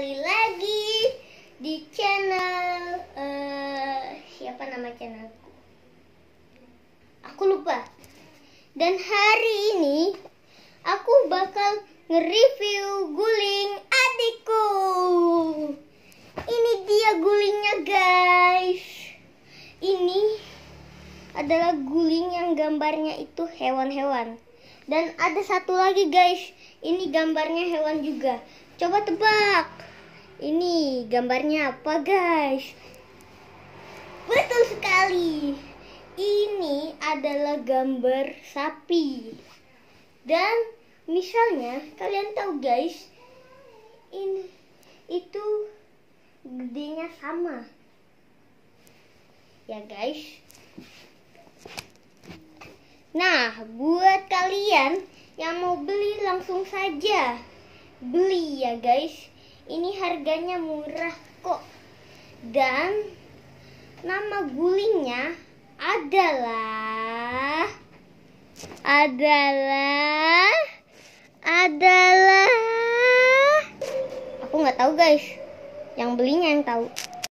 kembali lagi di channel eh siapa nama channelku? Aku lupa. Dan hari ini aku bakal nge-review guling adikku. Ini dia gulingnya, guys. Ini adalah guling yang gambarnya itu hewan-hewan. Dan ada satu lagi, guys. Ini gambarnya hewan juga. Coba tebak. Ini gambarnya apa, guys? Betul sekali. Ini adalah gambar sapi. Dan misalnya kalian tahu, guys, ini itu gedenya sama. Ya, guys. Nah, buat kalian yang mau beli langsung saja beli ya guys. Ini harganya murah kok. Dan nama gulingnya adalah adalah adalah aku nggak tahu guys. Yang belinya yang tahu.